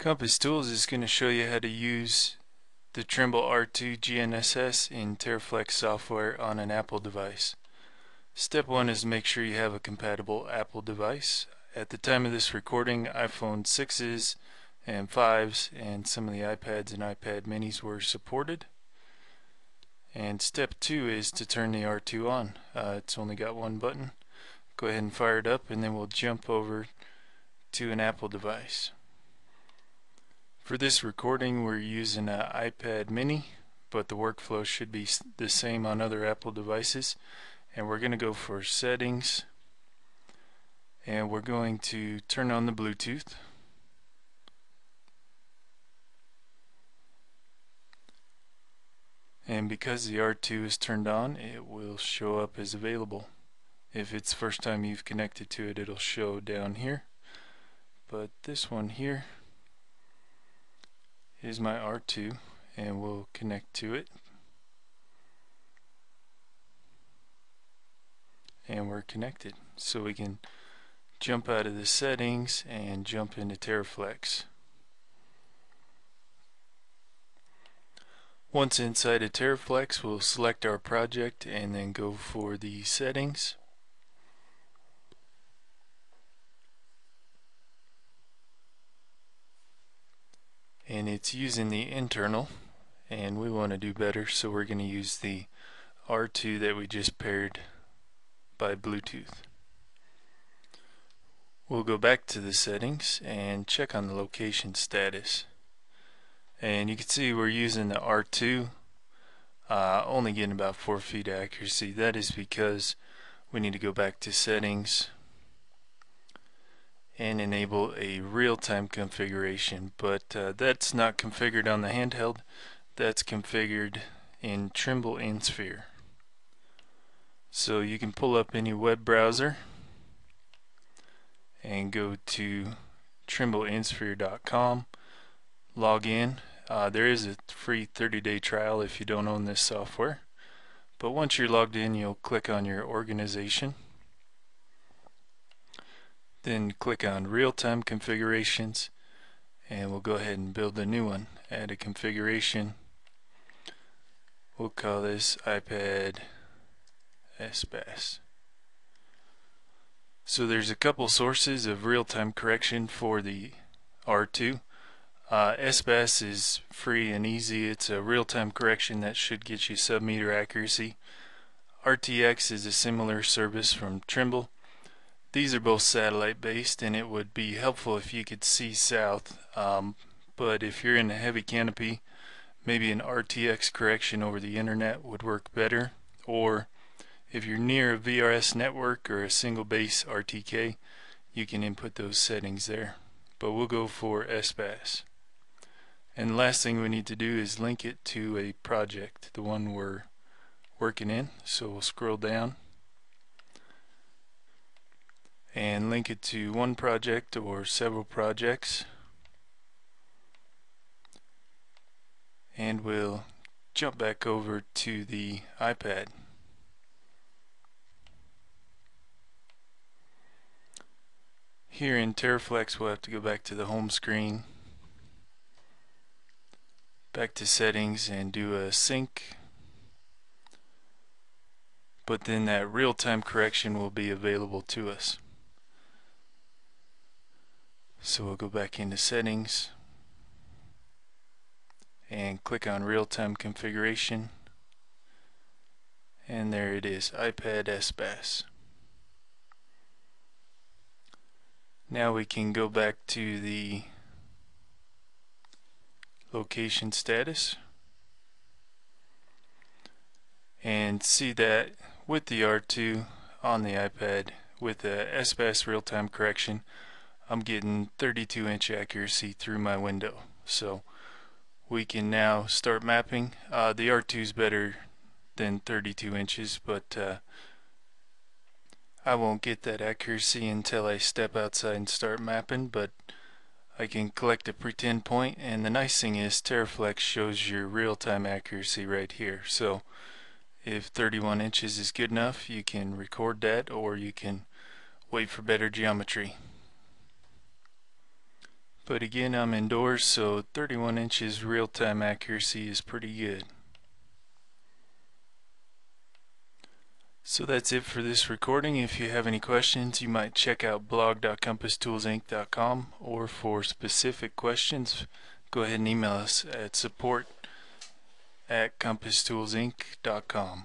Compass Tools is going to show you how to use the Trimble R2 GNSS in Terraflex software on an Apple device. Step one is make sure you have a compatible Apple device. At the time of this recording, iPhone 6s and 5s and some of the iPads and iPad minis were supported. And step two is to turn the R2 on. Uh, it's only got one button. Go ahead and fire it up and then we'll jump over to an Apple device. For this recording we're using an iPad mini but the workflow should be the same on other Apple devices. And we're going to go for settings. And we're going to turn on the Bluetooth. And because the R2 is turned on it will show up as available. If it's first time you've connected to it it'll show down here. But this one here is my R2 and we'll connect to it. And we're connected. So we can jump out of the settings and jump into TerraFlex. Once inside of TerraFlex we'll select our project and then go for the settings and it's using the internal and we want to do better so we're going to use the R2 that we just paired by Bluetooth. We'll go back to the settings and check on the location status and you can see we're using the R2 uh, only getting about 4 feet accuracy that is because we need to go back to settings and enable a real-time configuration. But uh, that's not configured on the handheld. That's configured in Trimble InSphere so you can pull up any web browser and go to trimbleinsphere.com log in. Uh, there is a free 30-day trial if you don't own this software. But once you're logged in you'll click on your organization then click on real-time configurations and we'll go ahead and build a new one. Add a configuration. We'll call this iPad SBAS so there's a couple sources of real-time correction for the R2 uh, SBAS is free and easy. It's a real-time correction that should get you sub-meter accuracy. RTX is a similar service from Trimble these are both satellite based and it would be helpful if you could see south um, but if you're in a heavy canopy maybe an RTX correction over the internet would work better. Or if you're near a VRS network or a single base RTK you can input those settings there. But we'll go for SBAS and last thing we need to do is link it to a project the one we're working in. So we'll scroll down and link it to one project or several projects. And we'll jump back over to the iPad. Here in TerraFlex we'll have to go back to the home screen back to settings and do a sync. But then that real-time correction will be available to us so we'll go back into settings and click on real-time configuration. And there it is iPad SBAS now we can go back to the location status and see that with the R2 on the iPad with the SBAS real-time correction I'm getting 32 inch accuracy through my window. So we can now start mapping. Uh, the R2 is better than 32 inches but uh, I won't get that accuracy until I step outside and start mapping but I can collect a pretend point and the nice thing is Terraflex shows your real-time accuracy right here. So if 31 inches is good enough you can record that or you can wait for better geometry But again, I'm indoors, so 31 inches real-time accuracy is pretty good. So that's it for this recording. If you have any questions, you might check out blog.compasstoolsinc.com or for specific questions, go ahead and email us at support at compasstoolsinc.com.